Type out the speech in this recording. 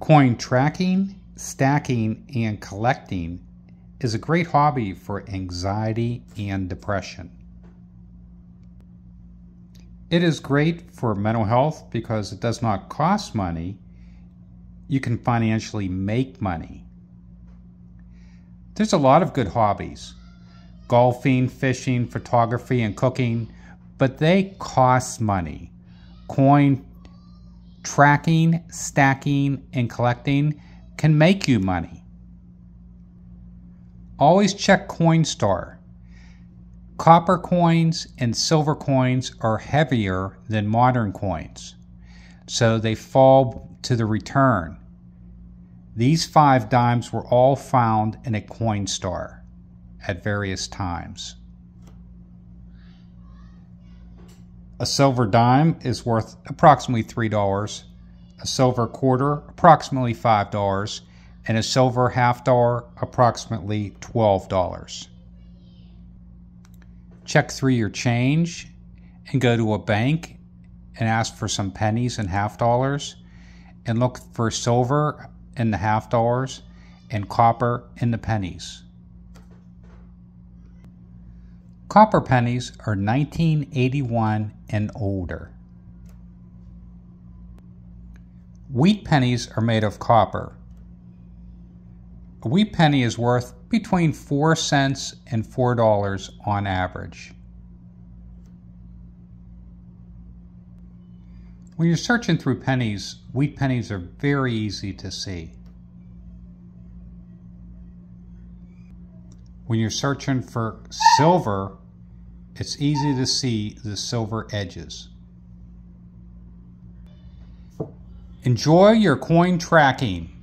Coin tracking, stacking, and collecting is a great hobby for anxiety and depression. It is great for mental health because it does not cost money. You can financially make money. There's a lot of good hobbies golfing, fishing, photography, and cooking, but they cost money. Coin tracking, stacking, and collecting can make you money. Always check Coinstar. Copper coins and silver coins are heavier than modern coins, so they fall to the return. These five dimes were all found in a Coinstar at various times. A silver dime is worth approximately $3, a silver quarter approximately $5, and a silver half dollar approximately $12. Check through your change and go to a bank and ask for some pennies and half dollars and look for silver in the half dollars and copper in the pennies. Copper pennies are 1981 and older. Wheat pennies are made of copper. A wheat penny is worth between 4 cents and $4 on average. When you're searching through pennies, wheat pennies are very easy to see. When you're searching for silver, it's easy to see the silver edges. Enjoy your coin tracking.